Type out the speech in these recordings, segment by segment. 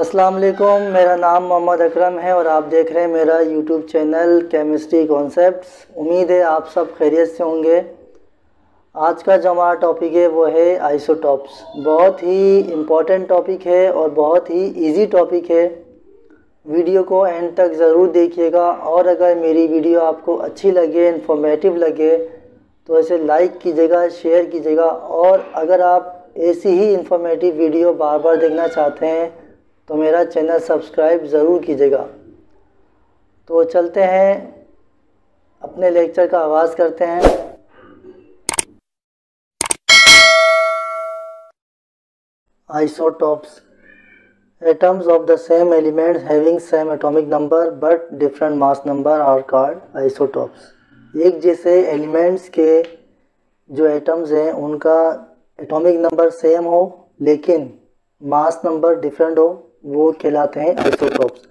अस्सलाम वालेकुम, मेरा नाम मोहम्मद अकरम है और आप देख रहे हैं मेरा यूट्यूब चैनल केमिस्ट्री कॉन्सेप्ट्स उम्मीद है आप सब खैरियत से होंगे। आज का जो हमारा टॉपिक है, वो है आइसोटॉप्स बहुत ही इम्पोर्टेंट टॉपिक है और बहुत ही इजी टॉपिक है। वीडियो को एंड तक ज़रूर देखिएगा और अगर मेरी वीडियो आपको अच्छी लगे इन्फॉर्मेटिव लगे तो इसे लाइक कीजिएगा शेयर कीजिएगा और अगर आप ऐसी ही इन्फॉर्मेटिव वीडियो बार बार देखना चाहते हैं तो मेरा चैनल सब्सक्राइब ज़रूर कीजिएगा। तो चलते हैं, अपने लेक्चर का आगाज़ करते हैं। Isotopes atoms of the same elements having same atomic number but different mass number are called isotopes एक जैसे एलिमेंट्स के जो एटम्स हैं, उनका एटॉमिक नंबर सेम हो, लेकिन मास नंबर डिफरेंट हो। वो कहलाते हैं isotopes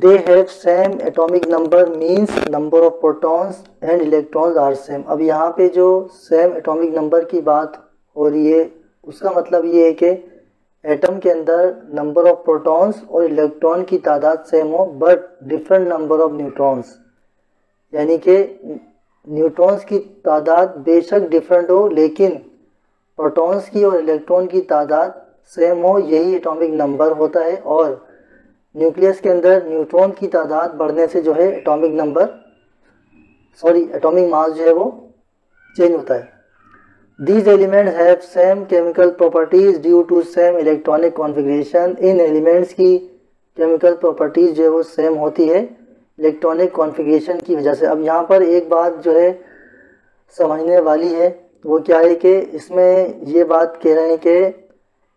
they have same atomic number means number of protons and electrons are same अब यहाँ पे जो सेम एटॉमिक नंबर की बात हो रही है, उसका मतलब ये है कि एटम के अंदर नंबर ऑफ़ प्रोटॉन्स और इलेक्ट्रॉन की तादाद सेम हो but different number of neutrons यानी कि न्यूट्रॉन्स की तादाद बेशक डिफरेंट हो, लेकिन प्रोटॉन्स की और इलेक्ट्रॉन की तादाद सेम हो, यही एटॉमिक नंबर होता है और न्यूक्लियस के अंदर न्यूट्रॉन की तादाद बढ़ने से जो है atomic number sorry atomic mass जो है वो चेंज होता है These elements have same chemical properties due to same electronic configuration. इन एलिमेंट्स की केमिकल प्रॉपर्टीज़ जो है वो सेम होती है इलेक्ट्रॉनिक कॉन्फ़िगरेशन की वजह से अब यहाँ पर एक बात जो है समझने वाली है, वो क्या है कि इसमें ये बात कह रहे हैं कि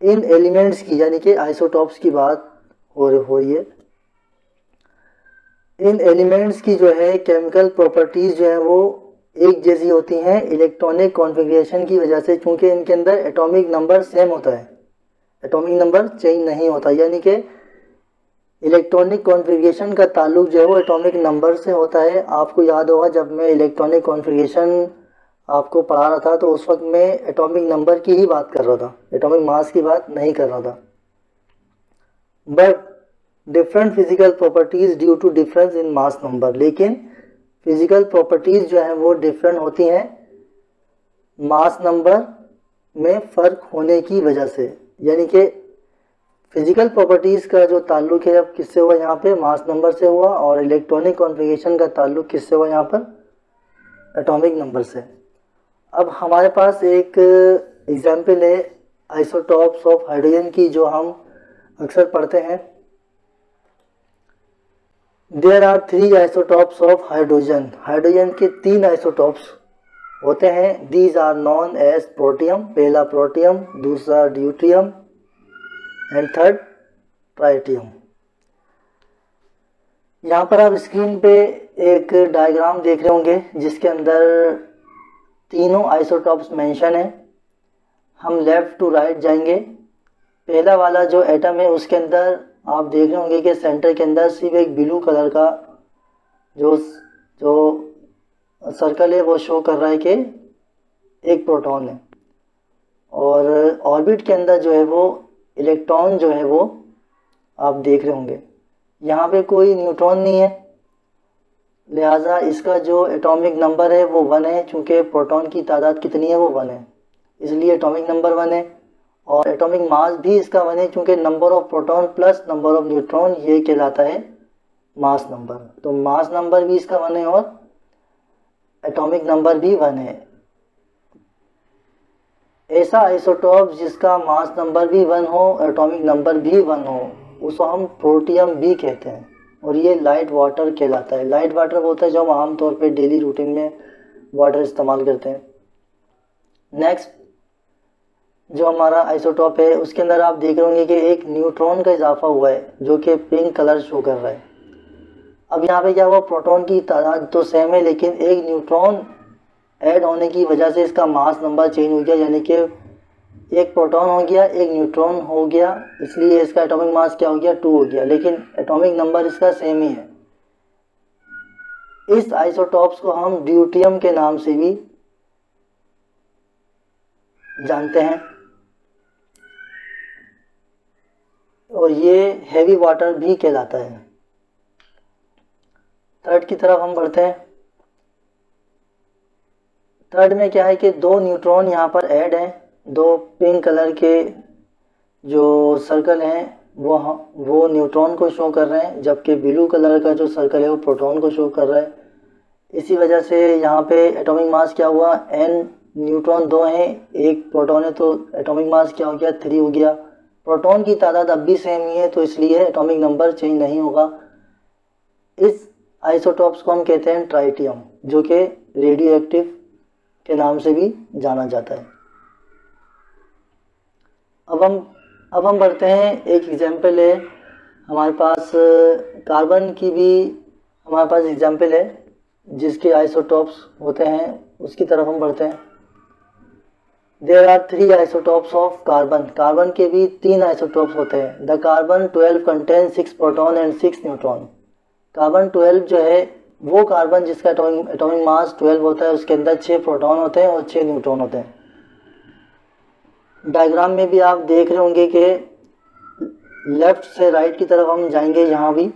इन एलिमेंट्स की, यानी कि आइसोटॉप्स की बात हो रही, है इन एलिमेंट्स की जो है, केमिकल प्रॉपर्टीज़ जो है, वो एक जैसी होती हैं, इलेक्ट्रॉनिक कॉन्फ़िगरेशन की वजह से, क्योंकि इनके अंदर एटॉमिक नंबर सेम होता है। एटॉमिक नंबर चेंज नहीं होता, यानी कि इलेक्ट्रॉनिक कॉन्फ़िगरेशन का ताल्लुक जो है, वो एटॉमिक नंबर से होता है। आपको याद होगा, जब मैं इलेक्ट्रॉनिक कॉन्फ़िगरेशन आपको पढ़ा रहा था तो उस वक्त मैं एटॉमिक नंबर की ही बात कर रहा था। एटॉमिक मास की बात नहीं कर रहा था। But different physical properties due to difference in mass number लेकिन फ़िज़िकल प्रॉपर्टीज़ जो हैं वो डिफरेंट होती हैं मास नंबर में फ़र्क होने की वजह से। यानी कि फ़िज़िकल प्रॉपर्टीज़ का जो ताल्लुक है, अब किससे हुआ? यहाँ पे मास नंबर से हुआ और इलेक्ट्रॉनिक कॉन्फ़िगरेशन का ताल्लुक किससे हुआ? यहाँ पर एटॉमिक नंबर से। अब हमारे पास एक एग्ज़ाम्पल है आइसोटॉप्स ऑफ़ हाइड्रोजन की जो हम अक्सर पढ़ते हैं। There are three isotopes of hydrogen hydrogen के तीन आइसोटॉप्स होते हैं। These are known as protium पहला प्रोटियम दूसरा ड्यूट्रियम एंड थर्ड ट्राइटियम यहाँ पर आप स्क्रीन पे एक डायग्राम देख रहे होंगे, जिसके अंदर तीनों आइसोटॉप्स मेंशन है। हम लेफ़्ट टू राइट जाएँगे। पहला वाला जो एटम है, उसके अंदर आप देख रहे होंगे कि सेंटर के अंदर सिर्फ़ एक ब्लू कलर का जो जो सर्कल है, वो शो कर रहा है कि एक प्रोटॉन है। और ऑर्बिट के अंदर जो है, वो इलेक्ट्रॉन जो है, वो आप देख रहे होंगे। यहाँ पे कोई न्यूट्रॉन नहीं है। लिहाजा इसका जो एटॉमिक नंबर है, वो वन है, चूँकि प्रोटॉन की तादाद कितनी है, वो वन है। इसलिए एटॉमिक नंबर वन है और एटॉमिक मास भी इसका वन है क्योंकि number of proton plus number of neutron ये कहलाता है मास नंबर तो मास नंबर भी इसका वन है और एटॉमिक नंबर भी वन है। ऐसा आइसोटॉप जिसका मास नंबर भी वन हो एटॉमिक नंबर भी वन हो, उसको हम प्रोटियम भी कहते हैं। और ये लाइट वाटर कहलाता है। लाइट वाटर वो होता है जो हम आमतौर पर डेली रूटीन में वाटर इस्तेमाल करते हैं। नेक्स्ट जो हमारा आइसोटॉप है, उसके अंदर आप देख रहे होंगे कि एक न्यूट्रॉन का इजाफा हुआ है, जो कि पिंक कलर शो कर रहा है। अब यहाँ पे क्या हुआ? प्रोटॉन की तादाद तो सेम है, लेकिन एक न्यूट्रॉन ऐड होने की वजह से इसका मास नंबर चेंज हो गया, यानी कि एक प्रोटॉन हो गया, एक न्यूट्रॉन हो गया, इसलिए इसका एटॉमिक मास क्या हो गया? टू हो गया, लेकिन एटॉमिक नंबर इसका सेम ही है। इस आइसोटॉप्स को हम ड्यूटियम के नाम से भी जानते हैं। और ये हैवी वाटर भी कहलाता है। थर्ड की तरफ़ हम बढ़ते हैं। थर्ड में क्या है कि दो न्यूट्रॉन यहाँ पर ऐड हैं। दो पिंक कलर के जो सर्कल हैं, वो वो न्यूट्रॉन को शो कर रहे हैं, जबकि ब्लू कलर का जो सर्कल है, वो प्रोटॉन को शो कर रहा है। इसी वजह से यहाँ पे एटॉमिक मास क्या हुआ? एन न्यूट्रॉन दो हैं, एक प्रोटॉन है तो एटॉमिक मास क्या हो गया? थ्री हो गया। प्रोटॉन की तादाद अब भी सेम ही है तो इसलिए एटॉमिक नंबर चेंज नहीं होगा। इस आइसोटॉप्स को हम कहते हैं ट्राइटियम जो कि रेडियो एक्टिव के नाम से भी जाना जाता है। अब हम अब हम बढ़ते हैं। एक एग्ज़ाम्पल है, हमारे पास कार्बन की भी हमारे पास एग्ज़ाम्पल है, जिसके आइसोटॉप्स होते हैं, उसकी तरफ़ हम बढ़ते हैं। There are three isotopes of carbon carbon के भी तीन आइसोटॉप्स होते हैं। The carbon twelve contain six proton and six neutron carbon twelve जो है, वो कार्बन जिसका एटॉमिक मास ट्वेल्व होता है, उसके अंदर छः प्रोटॉन होते हैं और छः न्यूट्रॉन होते हैं। डायग्राम में भी आप देख रहे होंगे कि लेफ़्ट से राइट की तरफ़ हम जाएँगे यहाँ भी।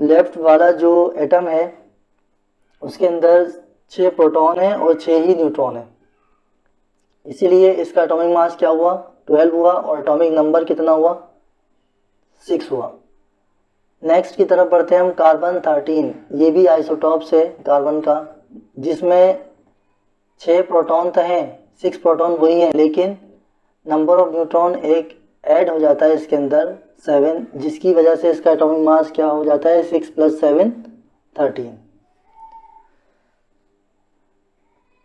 लेफ़्ट वाला जो एटम है, उसके अंदर छः प्रोटॉन है और छः ही न्यूट्रॉन है। इसीलिए इसका एटॉमिक मास क्या हुआ? ट्वेल्व हुआ और एटॉमिक नंबर कितना हुआ? सिक्स हुआ। नेक्स्ट की तरफ़ बढ़ते हैं हम कार्बन थर्टीन ये भी आइसोटॉप्स है कार्बन का, जिसमें छः प्रोटॉन तो हैं। सिक्स प्रोटॉन वही हैं, लेकिन नंबर ऑफ़ न्यूट्रॉन एक ऐड हो जाता है इसके अंदर सेवन जिसकी वजह से इसका एटॉमिक मास क्या हो जाता है? Six plus seven thirteen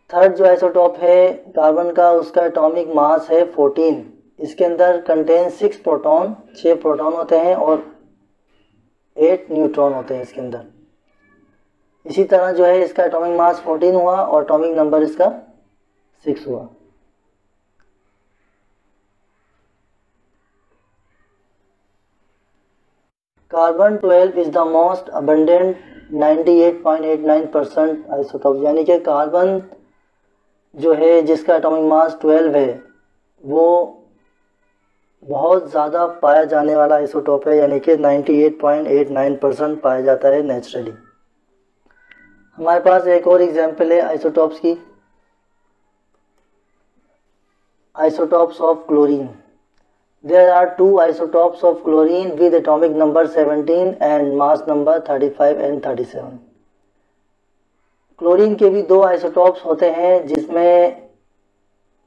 third जो आइसोटॉप है कार्बन का, उसका एटॉमिक मास है फोर्टीन इसके अंदर कंटेन सिक्स प्रोटॉन छः प्रोटॉन होते हैं और एट न्यूट्रॉन होते हैं इसके अंदर. इसी तरह जो है इसका एटॉमिक मास फोर्टीन हुआ और एटॉमिक नंबर इसका सिक्स हुआ। Carbon 12 is the most abundant 98.89 percent isotope यानी कि कार्बन जो है, जिसका एटॉमिक मास 12 है, वो बहुत ज़्यादा पाया जाने वाला आइसोटॉप है, यानी कि 98.89 परसेंट पाया जाता है नेचुरली हमारे पास एक और एग्जांपल है आइसोटॉप्स की। Isotopes of chlorine. There are two isotopes of chlorine with atomic number 17 and mass number 35 and 37. Chlorine के भी दो आइसोटॉप्स होते हैं, जिसमें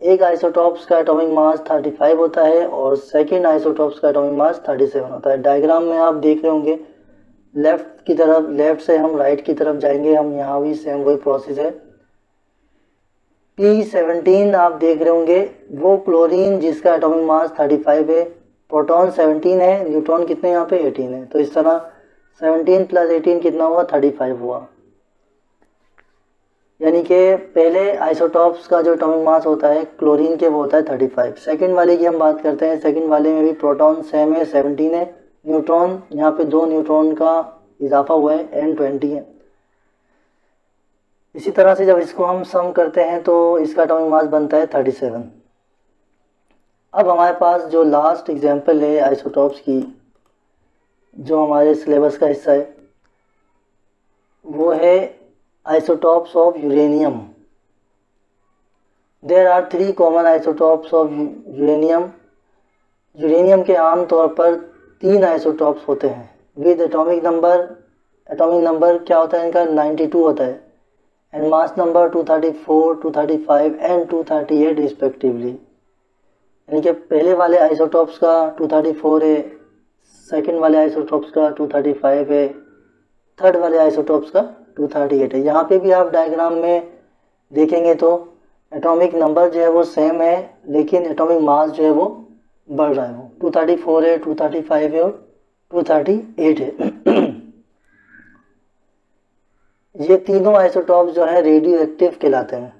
एक आइसोटॉप्स का एटॉमिक मास 35 होता है और सेकंड आइसोटॉप्स का एटॉमिक मास 37 होता है डायग्राम में आप देख रहे होंगे लेफ़्ट की तरफ़ लेफ़्ट से हम राइट की तरफ़ जाएँगे, हम यहाँ भी सेम वही प्रोसेस है पी सेवनटीन आप देख रहे होंगे, वो क्लोरीन जिसका एटॉमिक मास थर्टी फाइव है प्रोटॉन सेवनटीन है न्यूट्रॉन कितने यहाँ पे? एटीन है। तो इस तरह सेवनटीन प्लस एटीन कितना हुआ? थर्टी फाइव हुआ। यानी कि पहले आइसोटॉप्स का जो एटॉमिक मास होता है क्लोरीन के वो होता है थर्टी फाइव सेकेंड वाले की हम बात करते हैं सेकेंड वाले में भी प्रोटॉन सेम है सेवनटीन है न्यूट्रॉन यहाँ पे दो न्यूट्रॉन का इजाफा हुआ है एन ट्वेंटी है। इसी तरह से जब इसको हम सम करते हैं तो इसका एटॉमिक मास बनता है थर्टी सेवन अब हमारे पास जो लास्ट एग्जांपल है आइसोटॉप्स की, जो हमारे सिलेबस का हिस्सा है, वो है isotopes of uranium there are three common isotopes of uranium uranium के आम तौर पर तीन आइसोटॉप्स होते हैं. With atomic number atomic number क्या होता है इनका? 92 होता है. And mass number 234, 235 and 238 respectively. यानी कि पहले वाले आइसोटॉप्स का 234 है सेकंड वाले आइसोटॉप्स का 235 है थर्ड वाले आइसोटॉप्स का 238 है। यहाँ पे भी आप डायग्राम में देखेंगे तो एटॉमिक नंबर जो है वो सेम है लेकिन एटॉमिक मास जो है वो बढ़ रहा है। वो 234 है 235 है और 238 है। ये तीनों आइसोटॉप जो है रेडियो एक्टिव कहलाते हैं।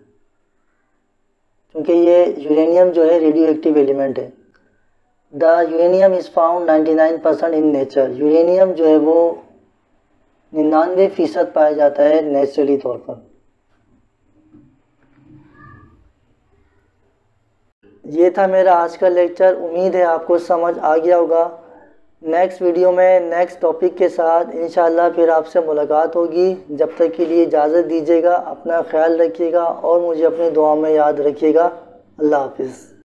क्योंकि ये यूरेनियम जो है रेडियो एक्टिव एलिमेंट है the uranium is found 99 percent in nature uranium जो है वो निन्यानवे फ़ीसद पाया जाता है नेचुरली तौर पर। ये था मेरा आज का लेक्चर उम्मीद है आपको समझ आ गया होगा। नेक्स्ट वीडियो में नेक्स्ट टॉपिक के साथ इन फिर आपसे मुलाकात होगी। जब तक के लिए इजाज़त दीजिएगा, अपना ख्याल रखिएगा और मुझे अपनी दुआ में याद रखिएगा। अल्लाह हाफिज़।